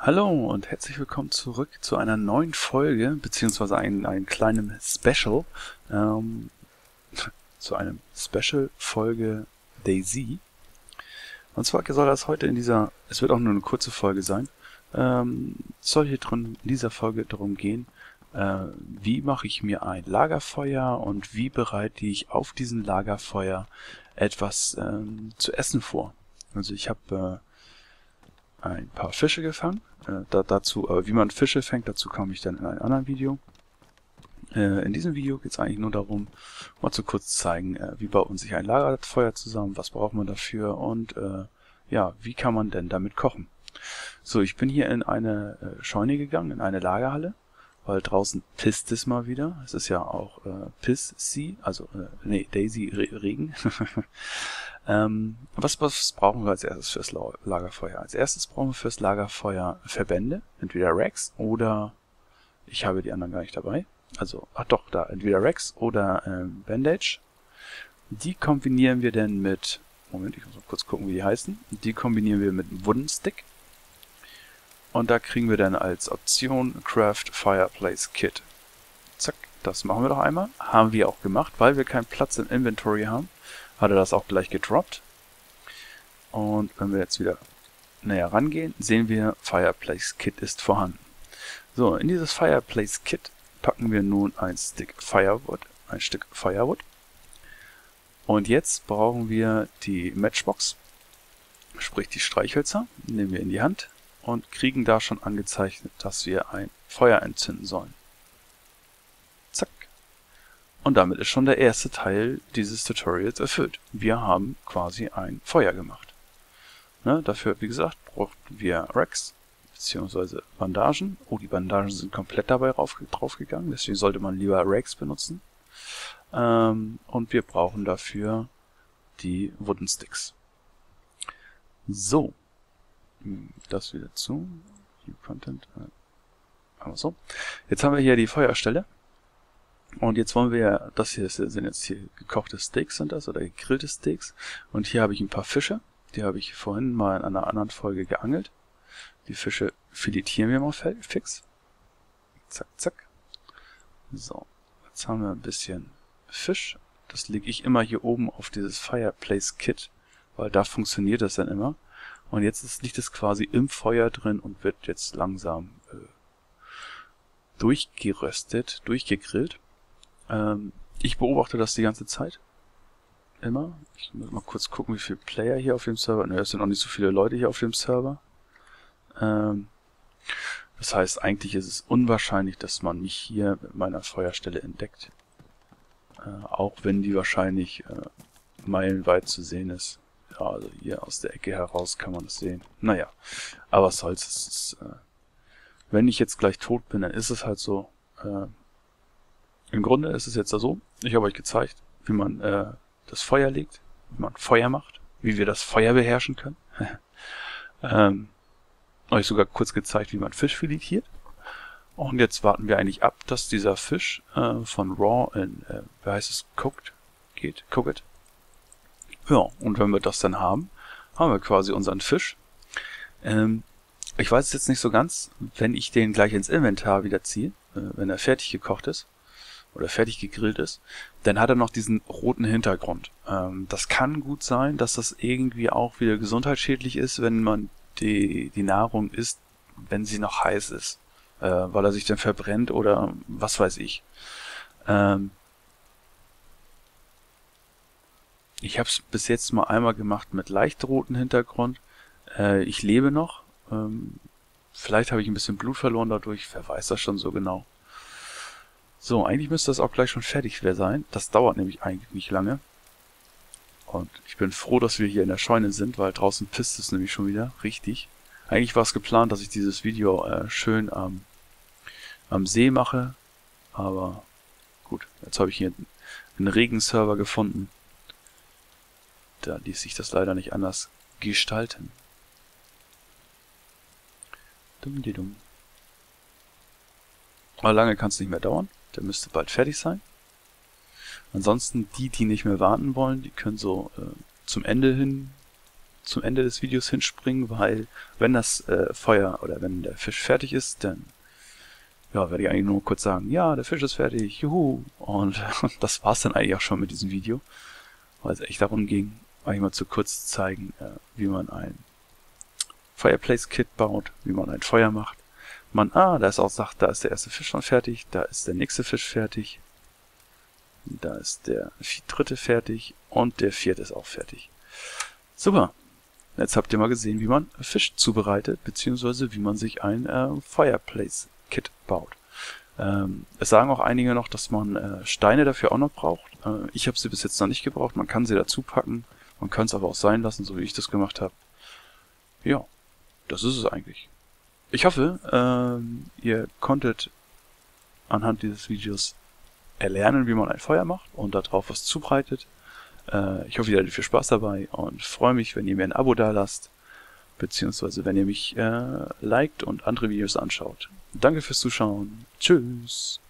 Hallo und herzlich willkommen zurück zu einer neuen Folge, beziehungsweise ein, ein kleinem Special, ähm, zu einem Special-Folge Daisy. Und zwar soll das heute in dieser, es wird auch nur eine kurze Folge sein, ähm, soll hier drin in dieser Folge darum gehen, äh, wie mache ich mir ein Lagerfeuer und wie bereite ich auf diesem Lagerfeuer etwas ähm, zu essen vor. Also ich habe äh, ein paar Fische gefangen. Äh, da, dazu, äh, wie man Fische fängt, dazu komme ich dann in einem anderen Video. Äh, in diesem Video geht es eigentlich nur darum, mal zu kurz zeigen, äh, wie baut man sich ein Lagerfeuer zusammen, was braucht man dafür und äh, ja, wie kann man denn damit kochen. So, ich bin hier in eine äh, Scheune gegangen, in eine Lagerhalle weil draußen pisst es mal wieder. Es ist ja auch äh, Piss Sea, also äh, nee, Daisy Re Regen. ähm, was, was brauchen wir als erstes fürs Lagerfeuer? Als erstes brauchen wir fürs Lagerfeuer Verbände, entweder Rex oder ich habe die anderen gar nicht dabei. Also, ach doch, da, entweder Rex oder ähm, Bandage. Die kombinieren wir dann mit, Moment, ich muss mal kurz gucken, wie die heißen. Die kombinieren wir mit Wooden Stick. Und da kriegen wir dann als Option Craft Fireplace Kit. Zack, das machen wir doch einmal. Haben wir auch gemacht, weil wir keinen Platz im Inventory haben. Hat er das auch gleich gedroppt. Und wenn wir jetzt wieder näher rangehen, sehen wir, Fireplace Kit ist vorhanden. So, in dieses Fireplace Kit packen wir nun ein Stick Firewood, ein Stück Firewood. Und jetzt brauchen wir die Matchbox, sprich die Streichhölzer, nehmen wir in die Hand, und kriegen da schon angezeichnet, dass wir ein Feuer entzünden sollen. Zack. Und damit ist schon der erste Teil dieses Tutorials erfüllt. Wir haben quasi ein Feuer gemacht. Ne, dafür, wie gesagt, brauchten wir Rex bzw. Bandagen. Oh, die Bandagen sind komplett dabei draufgegangen, deswegen sollte man lieber Rex benutzen. Ähm, und wir brauchen dafür die Wooden Sticks. So, das wieder zu. View Content. Aber so. Jetzt haben wir hier die Feuerstelle. Und jetzt wollen wir, das hier sind jetzt hier gekochte Steaks sind das, oder gegrillte Steaks. Und hier habe ich ein paar Fische. Die habe ich vorhin mal in einer anderen Folge geangelt. Die Fische filetieren wir mal fix. Zack, zack. So, jetzt haben wir ein bisschen Fisch. Das lege ich immer hier oben auf dieses Fireplace Kit, weil da funktioniert das dann immer. Und jetzt liegt es quasi im Feuer drin und wird jetzt langsam äh, durchgeröstet, durchgegrillt. Ähm, ich beobachte das die ganze Zeit. Immer. Ich muss mal kurz gucken, wie viele Player hier auf dem Server. Ne, es sind auch nicht so viele Leute hier auf dem Server. Ähm, das heißt, eigentlich ist es unwahrscheinlich, dass man mich hier mit meiner Feuerstelle entdeckt. Äh, auch wenn die wahrscheinlich äh, meilenweit zu sehen ist. Ja, also hier aus der Ecke heraus kann man das sehen. Naja, aber was soll's. Es ist, äh, wenn ich jetzt gleich tot bin, dann ist es halt so. Äh, Im Grunde ist es jetzt so, ich habe euch gezeigt, wie man äh, das Feuer legt, wie man Feuer macht, wie wir das Feuer beherrschen können. ähm, euch sogar kurz gezeigt, wie man Fisch filetiert. Und jetzt warten wir eigentlich ab, dass dieser Fisch äh, von Raw in, äh, wie heißt es, Cooked geht, Cooked, ja, und wenn wir das dann haben, haben wir quasi unseren Fisch. Ähm, ich weiß jetzt nicht so ganz, wenn ich den gleich ins Inventar wieder ziehe, äh, wenn er fertig gekocht ist oder fertig gegrillt ist, dann hat er noch diesen roten Hintergrund. Ähm, das kann gut sein, dass das irgendwie auch wieder gesundheitsschädlich ist, wenn man die, die Nahrung isst, wenn sie noch heiß ist, äh, weil er sich dann verbrennt oder was weiß ich. Ähm, Ich habe es bis jetzt mal einmal gemacht mit leicht roten Hintergrund. Äh, ich lebe noch. Ähm, vielleicht habe ich ein bisschen Blut verloren dadurch. Wer weiß das schon so genau. So, eigentlich müsste das auch gleich schon fertig sein. Das dauert nämlich eigentlich nicht lange. Und ich bin froh, dass wir hier in der Scheune sind, weil draußen pisst es nämlich schon wieder. Richtig. Eigentlich war es geplant, dass ich dieses Video äh, schön ähm, am See mache. Aber gut, jetzt habe ich hier einen Regenserver gefunden da ließ sich das leider nicht anders gestalten. Dumm die dumm. Aber lange kann es nicht mehr dauern. Der müsste bald fertig sein. Ansonsten die, die nicht mehr warten wollen, die können so äh, zum Ende hin zum Ende des Videos hinspringen, weil wenn das äh, Feuer oder wenn der Fisch fertig ist, dann ja, werde ich eigentlich nur kurz sagen, ja, der Fisch ist fertig, juhu. Und das war's dann eigentlich auch schon mit diesem Video, weil es echt darum ging, eigentlich mal zu kurz zeigen, äh, wie man ein Fireplace-Kit baut, wie man ein Feuer macht. Man, ah, da ist auch sagt, da ist der erste Fisch schon fertig, da ist der nächste Fisch fertig, da ist der dritte fertig und der vierte ist auch fertig. Super. Jetzt habt ihr mal gesehen, wie man Fisch zubereitet, beziehungsweise wie man sich ein äh, Fireplace-Kit baut. Ähm, es sagen auch einige noch, dass man äh, Steine dafür auch noch braucht. Äh, ich habe sie bis jetzt noch nicht gebraucht. Man kann sie dazu packen. Man kann es aber auch sein lassen, so wie ich das gemacht habe. Ja, das ist es eigentlich. Ich hoffe, ähm, ihr konntet anhand dieses Videos erlernen, wie man ein Feuer macht und darauf was zubereitet. Äh, ich hoffe, ihr hattet viel Spaß dabei und freue mich, wenn ihr mir ein Abo da lasst, beziehungsweise wenn ihr mich äh, liked und andere Videos anschaut. Danke fürs Zuschauen. Tschüss.